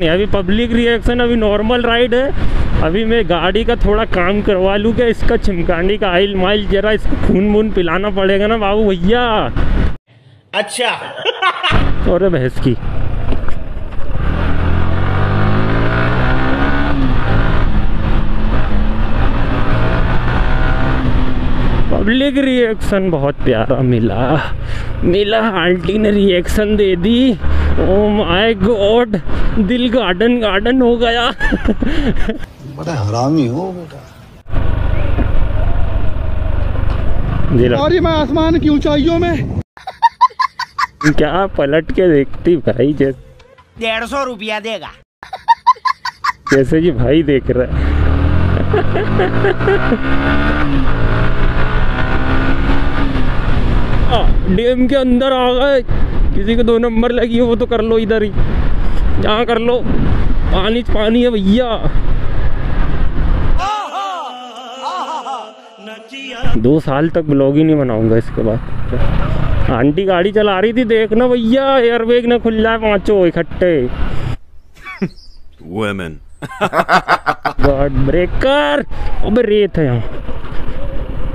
नहीं अभी public reaction अभी नॉर्मल राइड है। अभी मैं गाड़ी का थोड़ा काम करवा लूँ क्या? इसका चिमकानी का आइल माइल जरा इसको खून वून पिलाना पड़ेगा ना बाबू भैया। अच्छा। और भैंस की। पब्लिक रिएक्शन बहुत प्यारा मिला। मिला आंटी ने रिएक्शन दे दी। ओ माय गॉड दिल गार्डन गार्डन हो गया। बड़ा हरामी हो बेटा। और मैं आसमान की ऊंचाइयों में। क्या पलट के देखती भाई जैसे डेढ़ सौ रुपया देगा। जैसे कि भाई देख रहा है। डैम के अंदर आ गए। किसी को दो नंबर लगी हो वो तो कर लो इधर ही। जहाँ कर लो। पानी पानी है भैया। दो साल तक ब्लॉग ही नहीं बनाऊँगा इसके बाद। आंटी गाड़ी चला रही थी देखना भैया एयरबैग ना खुल जाए पाँचों इकट्ठे. गॉड ब्रेकर अबे रेत है यहाँ।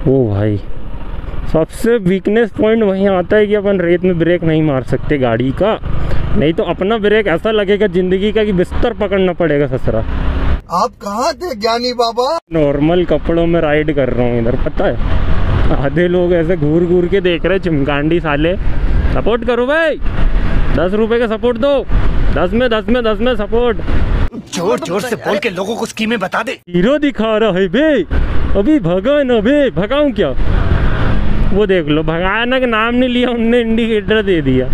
ओ भाई। सबसे वीकनेस पॉइंट वहीं आता है कि अपन रेत में ब्रेक नहीं मार सकते गाड़ी का। नहीं तो अपना ब्रेक ऐसा लगेगा ज़िंदगी का कि बिस्तर पकड़ना पड़ेगा ससरा। आप कहाँ थे ज्ञानी बाबा? नॉर्मल कपड़ों में राइड कर रहा हूँ इधर पता है? आधे लोग ऐसे घूर घूर के देख रहे चिमकांडी साले। सपोर्ट करो भाई। दस रुपए का सपोर्ट दो। दस में दस में दस में सपोर्ट ज़ोर ज़ोर से बोल के लोगों को स्कीमें बता दे। हीरो दिखा रहा है बे अभी भगा ना बे भगाऊं क्या? वो देख लो भगाना का नाम नहीं लिया उनने इंडिकेटर दे दिया।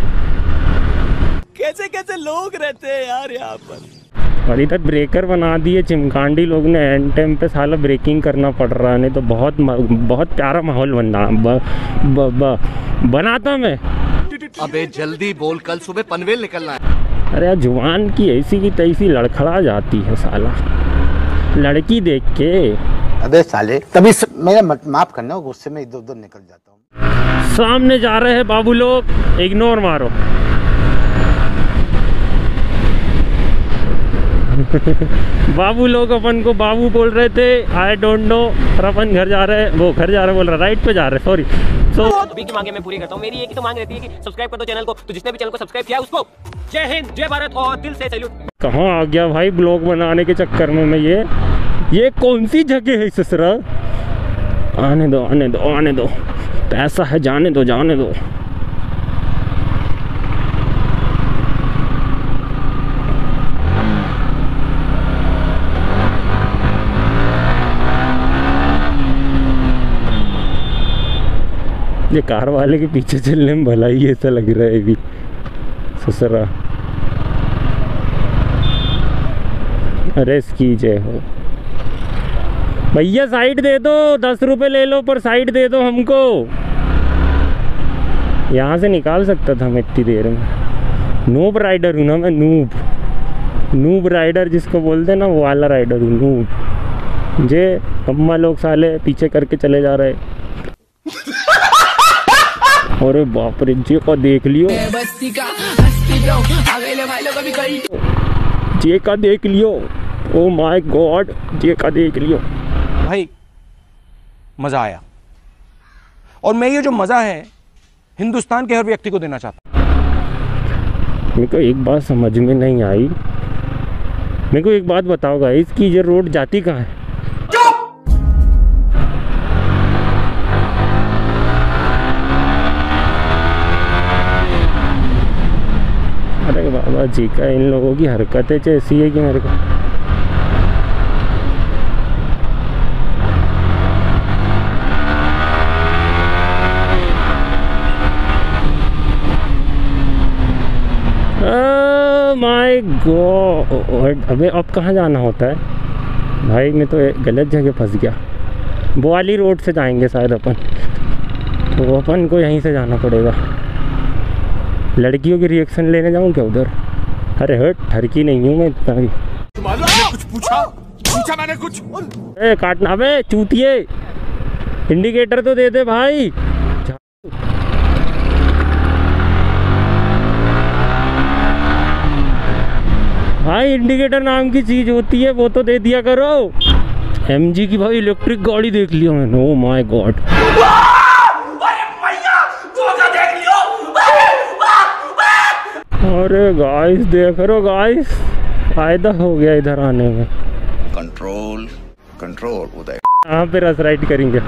कैसे कैसे लोग रहते हैं यार यहाँ पर? और इधर ब्रेकर बना दिए चिमकांडी लोग ने एंड टाइम पे साला ब्रेकिंग करना पड़ रहा है नहीं तो बहुत बहुत प्यारा माहौल बना ब, ब, ब, बनाता मैं। अबे जल्दी बोल कल सुबह पनवेल निकलना है। अरे यार ज़ुबान की ऐसी की तैसी लड़खड़ा जाती है साला। लड़की देख के। अबे साले तभी स... मेरा मत- माफ़ करना गुस्से में इधर उधर निकल जाता हूँ। सामने जा रहे हैं बाबू लोग इग्नोर मारो। बाबू लोग अपन को बाबू बोल रहे थे आई डोंट नो और अपन घर जा रहे हैं वो घर जा रहे बोल रहा राइट पे जा रहे सॉरी सो सभी की मांगे मैं पूरी करता हूँ मेरी एक ही तो मांग रहती है कि सब्सक्राइब कर दो चैनल को तो जिसने भी चैनल को सब्सक्राइब किया उसको। जय हिंद जय भारत और दिल से सैल्यूट। कहाँ आ गया भाई ब्लॉग बनाने के चक्कर में मैं ये? ये कौन सी जगह है ससरा? आने दो आने दो आने दो। पैसा है, जाने दो जाने दो। ये कार वाले के पीछे चलने में भला ही ऐसा लग रहा है अभी, ससरा। अरे इसकी जय हो। भैया साइड दे दो, दस रुपए ले लो, पर साइड दे दो हमको। यहाँ से निकाल सकता था मैं इतनी देर में। नूब राइडर हूँ ना मैं नूब नूब राइडर जिसको बोलते हैं ना, वो वाला राइडर हूँ नूब जे अम्मा लोग साले पीछे करके चले जा रहे। अरे बाप रे, जे का देख लियो। जे का देख लियो। ओ माय गॉड जे का देख लियो। भाई, मज़ा आया। और मैं ये जो मज़ा है, हिंदुस्तान के हर व्यक्ति को देना चाहता मेरे को एक बात समझ में नहीं आई। मेरे को एक बात बताओ गाइस कि ये रोड जाती कहाँ है? अरे बाबा जी का इन लोगों की हरकतें ऐसी है कि मेरे को। माय गॉड अबे अब कहाँ जाना होता है? भाई, मैं तो गलत जगह फंस गया। वाली रोड से जाएँगे शायद अपन। तो अपन को यहीं से जाना पड़ेगा। लड़कियों की रिएक्शन लेने जाऊँ क्या उधर? अरे, हट, ठरकी नहीं हूँ मैं इतना भी। कुछ पूछा पूछा मैंने कुछ ए, काटना, अबे, चूतिए। इंडिकेटर तो दे दे, भाई। भाई इंडिकेटर नाम की चीज़ होती है वो तो दे दिया करो। एमजी की भाई इलेक्ट्रिक गाड़ी देख लिया मैंने। ओ माय गॉड अरे गाइस देख रहे हो गाइस फ़ायदा हो गया इधर आने में। Control control Uday. यहाँ पे रस राइड करेंगे।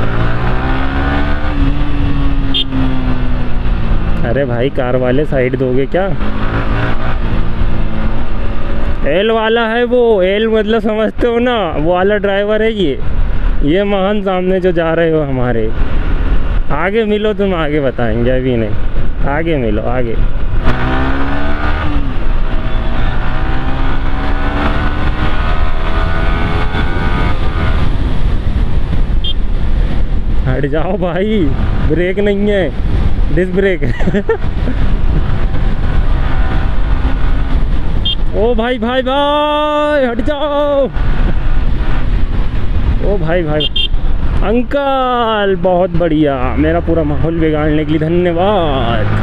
अरे भाई कार वाले साइड दोगे क्या? एल वाला है वो एल मतलब समझते हो ना, वो वाला ड्राइवर है ये। ये महान सामने जो जा रहे हो हमारे। आगे मिलो, तुम आगे बताएँगे, अभी नहीं। आगे मिलो, आगे। हट जाओ भाई, ब्रेक नहीं है। डिस ब्रेक ओ भाई भाई भाई, हट जाओ। ओ भाई भाई, अंकल, बहुत बढ़िया। मेरा पूरा माहौल बिगाड़ने के लिए धन्यवाद।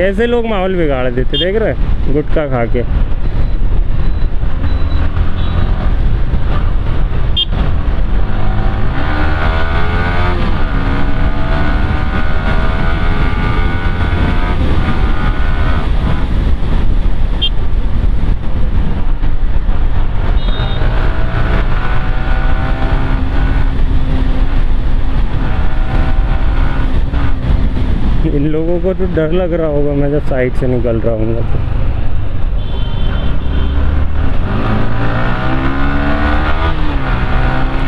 ऐसे लोग माहौल बिगाड़ देते, देख रहे गुटखा खा के इन लोगों को तो डर लग रहा होगा, मैं जब साइड से निकल रहा हूँ तो।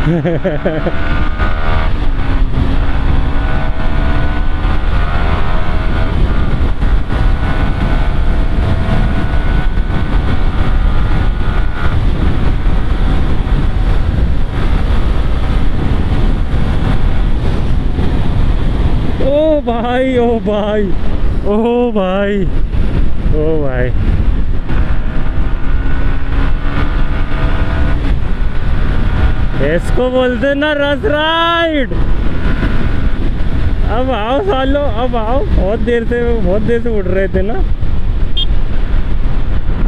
ओ भाई, ओ भाई ओ भाई ओ भाई। इसको बोलते ना रस राइड। अब आओ सालो, अब आओ। बहुत देर से, बहुत देर से उड़ रहे थे ना।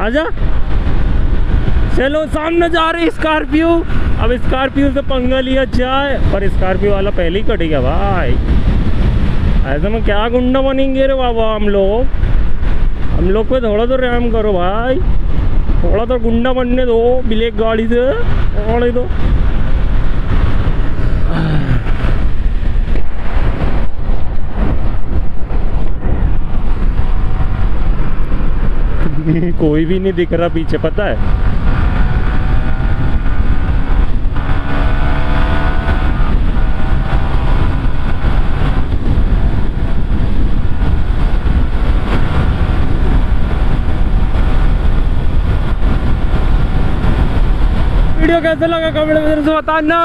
आजा। चलो, सामने जा रही स्कॉर्पियो। अब स्कॉर्पियो से पंगा लिया जाए, पर स्कॉर्पियो वाला पहले ही कट गया भाई। ऐसे में क्या गुंडा बनेंगे रे बाबा हम लोग? हम लोग पे थोड़ा तो रहम करो भाई। थोड़ा तो गुंडा बनने दो, ब्लैक गाड़ी से। और दो कोई भी नहीं दिख रहा पीछे, पता है? वीडियो कैसे लगा कमेंट में ज़रूर बताना